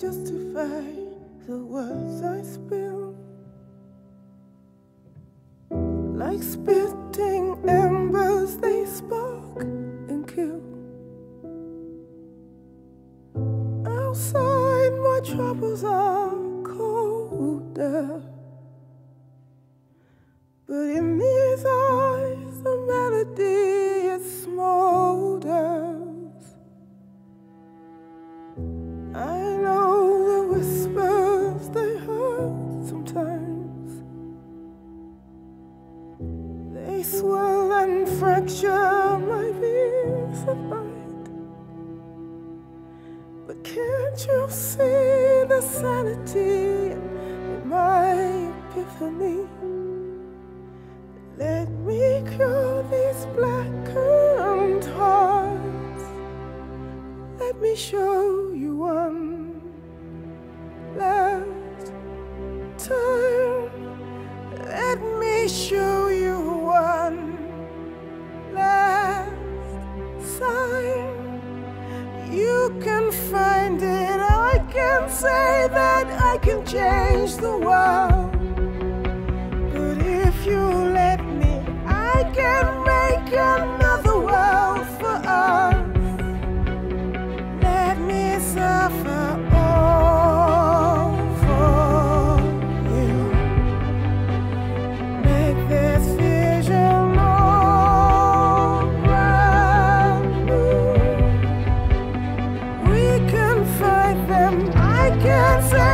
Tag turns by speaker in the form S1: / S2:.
S1: justify the words I spill. Like spitting embers, they spark and kill. Outside, my troubles are colder. But in these eyes, the melody it smolders. I swell and fracture my peace of mind. But can't you see the sanity in my epiphany? Let me cure these blackened hearts. Let me show you one last time. Let me show can find it. I can say that I can change the world. But if you let me, I can make another. friend.